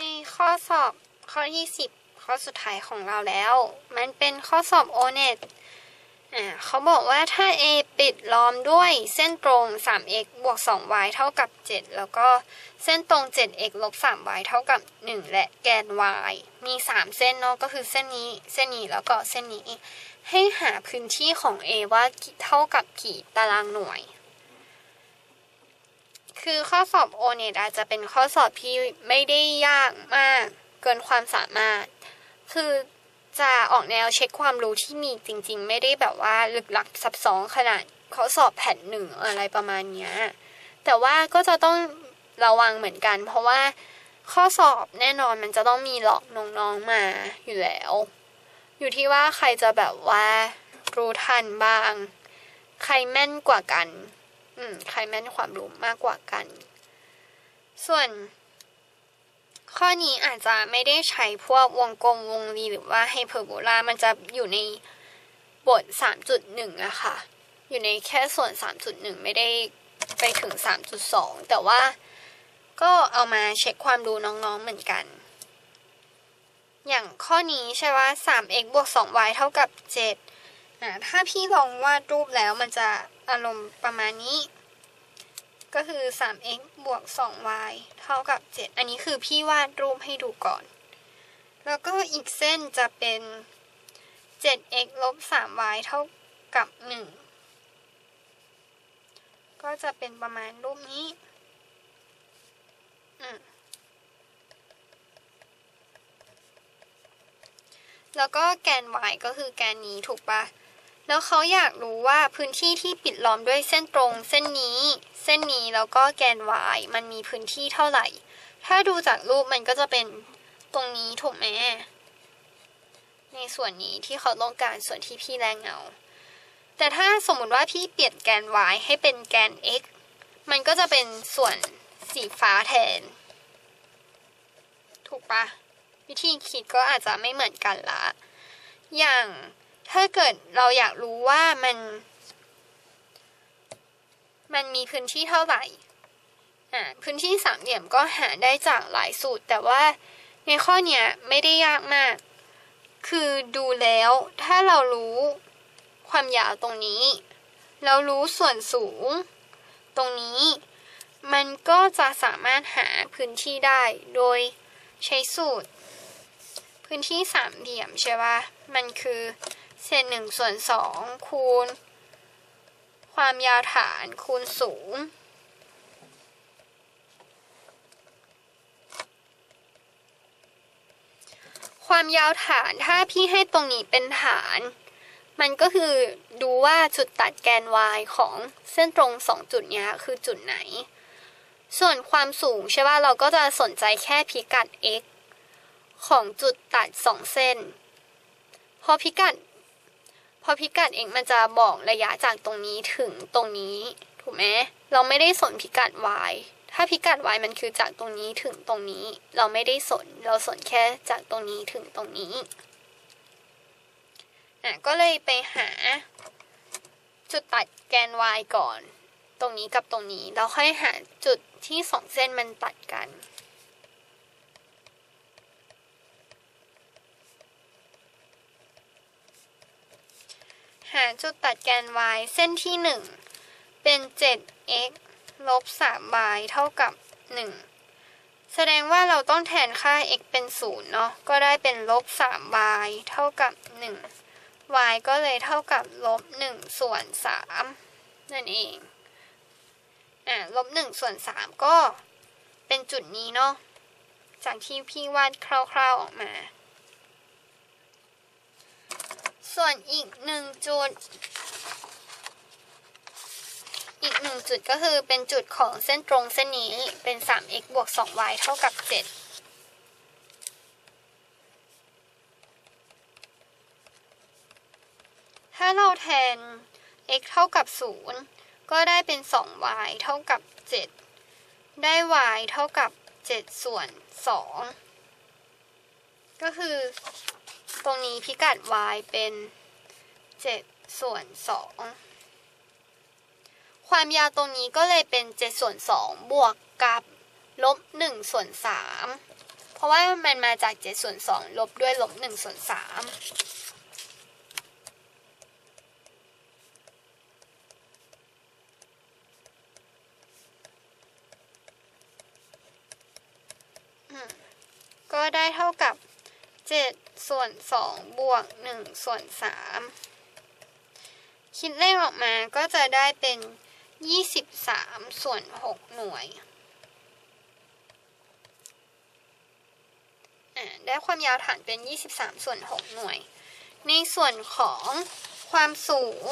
ในข้อสอบข้อที่สิบข้อสุดท้ายของเราแล้ว มันเป็นข้อสอบ o n e t อ่าเขาบอกว่าถ้า a ปิดล้อมด้วยเส้นตรง 3x บวก 2y เท่ากับ 7 แล้วก็เส้นตรง 7x ลบ 3y เท่ากับ 1 และแกน y มี 3 เส้นเนาะก็คือเส้นนี้ เส้นนี้แล้วก็เส้นนี้ ให้หาพื้นที่ของ a ว่าเท่ากับกี่ตารางหน่วย คือข้อสอบ o n e t อาจจะเป็นข้อสอบที่ไม่ได้ยากมากเกินความสามารถ คือจะออกแนวเช็คความรู้ที่มีจริง ๆ ไม่ได้แบบว่าลึกลักซับซ้อนขนาดเขาสอบแผ่นหนึ่งอะไรประมาณเนี้ย แต่ว่าก็จะต้องระวังเหมือนกัน เพราะว่าข้อสอบแน่นอนมันจะต้องมีหลอกน้องๆมาอยู่แล้ว อยู่ที่ว่าใครจะแบบว่ารู้ทันบ้าง ใครแม่นกว่ากัน อืมใครแม่นความรู้มากกว่ากัน ส่วน ข้อนี้อาจจะไม่ได้ใช้พวกวงกลมวงรีหรือว่าไฮเปอร์โบลามันจะอยู่ในบท 3.1อะค่ะ อยู่ในแค่ส่วน 3.1 ไม่ได้ไปถึง 3.2 แต่ว่าก็เอามาเช็คความรู้น้องๆเหมือนกัน อย่างข้อนี้ใช่ว่า 3x บวก 2y เท่ากับ7นะถ้าพี่ลองวาดรูปแล้วมันจะ อารมณ์ประมาณนี้ ก็คือ 3x บวก 2y เท่ากับ 7 อันนี้คือพี่วาดรูปให้ดูก่อน แล้วก็อีกเส้นจะเป็น 7x ลบ 3y เท่ากับ 1 ก็จะเป็นประมาณรูปนี้ แล้วก็แกน y ก็คือแกนนี้ถูกปะ แล้วเขาอยากรู้ว่าพื้นที่ที่ปิดล้อมด้วยเส้นตรงเส้นนี้ เส้นนี้แล้วก็แกน y มันมีพื้นที่เท่าไหร่ ถ้าดูจากรูปมันก็จะเป็นตรงนี้ถูกไหมในส่วนนี้ที่เขาต้องการส่วนที่พี่แรงเงา แต่ถ้าสมมุติว่าพี่เปลี่ยนแกน y ให้เป็นแกน x มันก็จะเป็นส่วนสีฟ้าแทน ถูกปะวิธีคิดก็อาจจะไม่เหมือนกันละ อย่าง ถ้าเกิดเราอยากรู้ว่ามัน มันมีพื้นที่เท่าไหร่อ่าพื้นที่สามเหลี่ยมก็หาได้จากหลายสูตร แต่ว่าในข้อเนี้ยไม่ได้ยากมาก คือดูแล้วถ้าเรารู้ความยาวตรงนี้ เรารู้ส่วนสูง ตรงนี้ มันก็จะสามารถหาพื้นที่ได้โดยใช้สูตร พื้นที่สามเหลี่ยมใช่ปะมันคือ เศษหนึ่งส่วนสองคูณ ความยาวฐานคูณสูง ความยาวฐานถ้าพี่ให้ตรงนี้เป็นฐาน มันก็คือดูว่าจุดตัดแกน y ของเส้นตรงสองจุดนี้คือจุดไหน ส่วนความสูงใช่ป่ะเราก็จะสนใจแค่พิกัด x ของจุดตัดสองเส้น พอพิกัด พอพิกัด x มันจะบอกระยะจากตรงนี้ถึงตรงนี้ ถูกไหมเราไม่ได้สนพิกัด y ถ้าพิกัด y มันคือจากตรงนี้ถึงตรงนี้ เราไม่ได้สน เราสนแค่จากตรงนี้ถึงตรงนี้อะก็เลยไปหา จุดตัดแกน y ก่อน ตรงนี้กับตรงนี้ เราค่อยหาจุดที่สองเส้นมันตัดกัน หาจุดตัดแกน y เส้นที่ 1 เป็น 7x ลบ 3y เท่ากับ 1 แสดงว่าเราต้องแทนค่า x เป็น 0 เนาะ ก็ได้เป็นลบ 3y เท่ากับ 1 y ก็เลยเท่ากับลบ 1 ส่วน 3 นั่นเอง อ่าลบ 1 ส่วน 3 ก็เป็นจุดนี้เนาะ จากที่พี่วาดคร่าวๆออกมา ส่วนอีกหนึ่งจุด อีกหนึ่งจุดก็คือเป็นจุดของเส้นตรงเส้นนี้เป็น 3x บวก 2y เท่ากับ 7ถ้าเราแทน x เท่ากับ 0 ก็ได้เป็น 2y เท่ากับ 7 ได้ y เท่ากับ 7 ส่วน 2 ก็คือ ตรงนี้พิกัด y เป็น7ส่วน2ความยาวตรงนี้ก็เลยเป็น7ส่วน2บวกกับลบ1ส่วน3ราะว่ามันมาจากเจ็ดส่วนสองลบด้วยลบหนึ่งส่วนสามก็ได้เท่ากับ เจ็ดส่วนสองบวกหนึ่งส่วนสามคิดเลขออกมาก็จะได้เป็นยี่สิบสามส่วนหกหน่วยได้ความยาวฐานเป็น 23 ส่วน 6 หน่วย ในส่วนของความสูง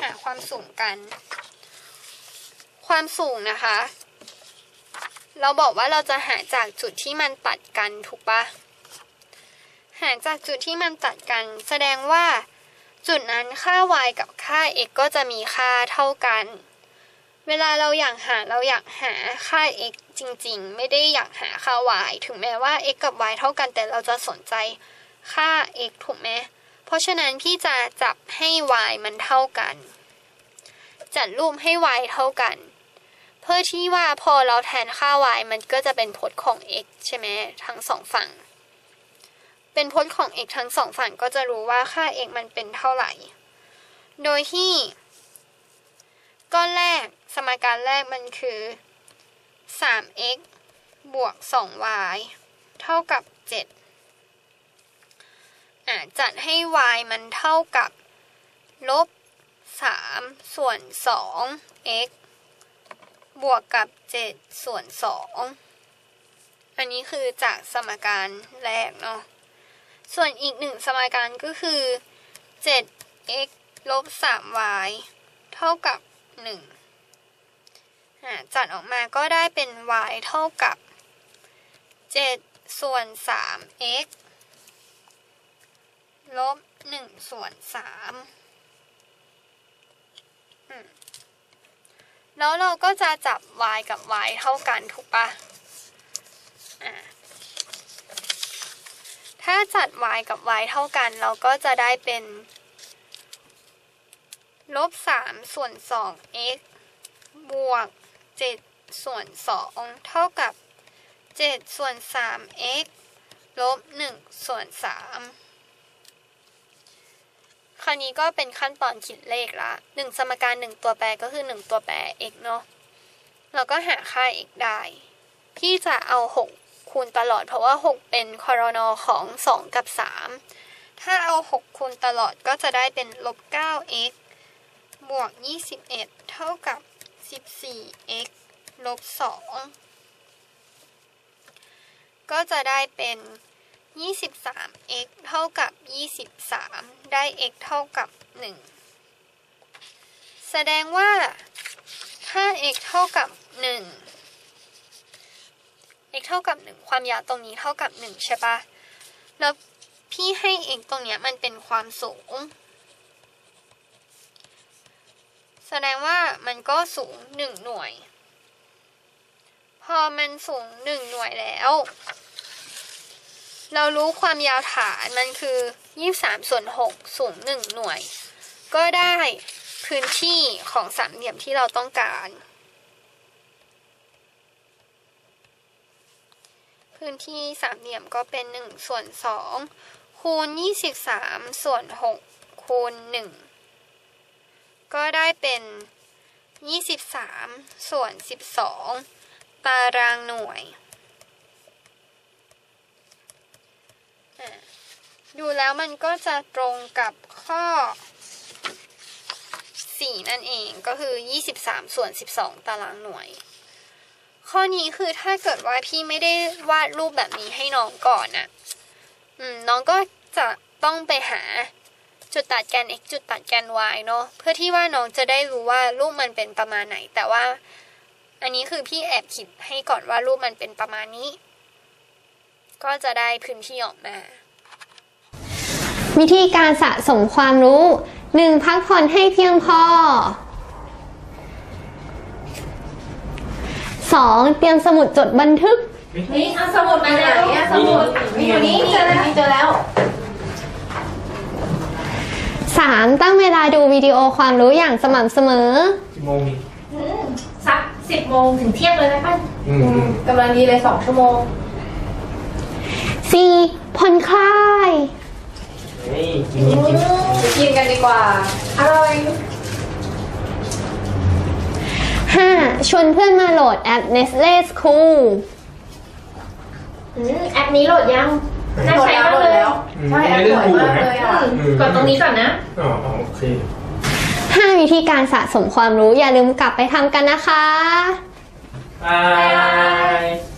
หาความสูงกัน ความสูงนะคะ เราบอกว่าเราจะหาจากจุดที่มันตัดกันถูกปะหาจากจุดที่มันตัดกัน แสดงว่า จุดนั้นค่า y กับค่า x ก็จะมีค่าเท่ากัน เวลาเราอยากหาเราอยากหาค่า x จริงๆ ไม่ได้อยากหาค่า y ถึงแม้ว่า x กับ y เท่ากัน แต่เราจะสนใจค่า x ถูกไหมเพราะฉะนั้นพี่จะจับให้ y มันเท่ากัน จัดรูปให้ y เท่ากัน เพื่อที่ว่าพอเราแทนค่า y มันก็จะเป็นพจน์ของ x ใช่ไหมทั้งสองฝั่ง เป็นพจน์ของ x ทั้งสองฝั่งก็จะรู้ว่าค่า x มันเป็นเท่าไหร่ โดยที่ก้อนแรกสมการแรกมันคือ 3x บวก 2y เท่ากับ 7อ่าจัดให้ y มันเท่ากับ ลบ 3 ส่วน 2x บวกกับ 7 ส่วน 2 อันนี้คือจากสมการแรกเนาะ ส่วนอีกหนึ่งสมการก็คือ 7x ลบ 3y เท่ากับ 1 จัดออกมาก็ได้เป็น y เท่ากับ 7 ส่วน 3x ลบ 1 ส่วน 3 แล้วเราก็จะจับ y กับ y เท่ากันถูกปะถ้าจัด y กับ y เท่ากัน เราก็จะได้เป็นลบสามส่วนสอง x บวกเจ็ดส่วนสองเท่ากับเจ็ดส่วนสาม x ลบหนึ่งส่วนสาม คราวนี้ก็เป็นขั้นตอนคิดเลขละหนึ่งสมการหนึ่งตัวแปรก็คือหนึ่งตัวแปร x เนาะเราก็หาค่า x ได้ พี่จะเอาหกคูณตลอด เพราะว่าหกเป็นคอรนอของสองกับสามถ้าเอาหกคูณตลอดก็จะได้เป็นลบเก้า x บวก 21 เท่ากับ 14x ลบ 2 ก็จะได้เป็น 23x เท่ากับ 23 ได้ x เท่ากับ 1 แสดงว่าถ้า x เท่ากับ 1 x เท่ากับ 1 ความยาวตรงนี้เท่ากับ 1 ใช่ปะแล้วพี่ให้ x ตรงนี้มันเป็นความสูง แสดงว่ามันก็สูงหนึ่งหน่วย พอมันสูงหนึ่งหน่วยแล้ว เรารู้ความยาวฐานมันคือ 23 ส่วน 6 สูง 1 หน่วย ก็ได้พื้นที่ของสามเหลี่ยมที่เราต้องการ พื้นที่สามเหลี่ยมก็เป็น 1 ส่วน 2 คูณ 23 ส่วน 6 คูณ 1 ก็ได้เป็น 23 ส่วน 12 ตารางหน่วย ดูแล้วมันก็จะตรงกับข้อ 4 นั่นเองก็คือ 23 ส่วน 12 ตารางหน่วย ข้อนี้คือถ้าเกิดว่าพี่ไม่ได้วาดรูปแบบนี้ให้น้องก่อนน่ะน้องก็จะต้องไปหาจุดตัดแกน x จุดตัดแกน y เนาะเพื่อที่ว่าน้องจะได้รู้ว่ารูปมันเป็นประมาณไหน แต่ว่า อันนี้คือพี่แอบคิดให้ก่อนว่ารูปมันเป็นประมาณนี้ ก็จะได้พื้นที่ออกมา วิธีการสะสมความรู้ 1. พักผ่อนให้เพียงพอ 2. เตรียมสมุดจดบันทึก นี่เอาสมุดมาไหนอะสมุดมีอยู่นี่เจอแล้วเจอแล้ว 3. ตั้งเวลาดูวิดีโอความรู้อย่างสม่ำเสมอ กี่โมงนี่สักสิบโมงถึงเที่ยงเลยไหมป้าอืมอืม กำลังดีเลยสองชั่วโมง 4. ผ่อนคลาย เฮ้ยกินกินกินกินกันดีกว่า อร่อย 5. ชวนเพื่อนมาโหลดแอป Nestle School อืมแอปนี้โหลดยังน่าใช้มากเลยอืมใช่แอปมากเลยอะอืมกดตรงนี้ก่อนนะ อ๋ออ๋อโอเค 5 วิธีการสะสมความรู้อย่าลืมกลับไปทำกันนะคะ บาย